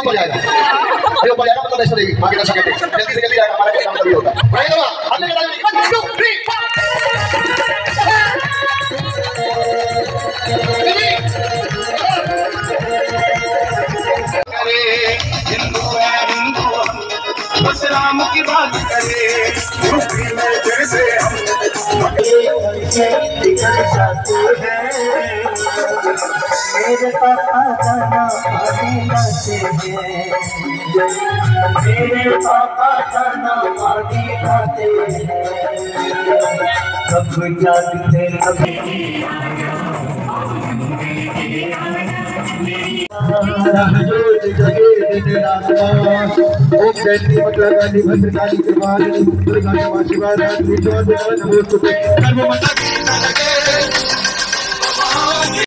ऊपर जाएगा ऊपर जाएगा मतलब ऐसे देगी आगे दर्शक जल्दी से जल्दी जाएगा हमारा काम तभी होता राम की बात करे। में जैसे हम मेरे पापा का नाम आदिवासी है। मेरे पापा का नाम आदिवासी है। कब जागते कब ओम जयंती मंगला गांधी भद्रकाली के बाद दुर्गा नमः शिवाय रात्रि चौदह नमोस्तुते सर्व माता की